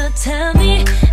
So tell me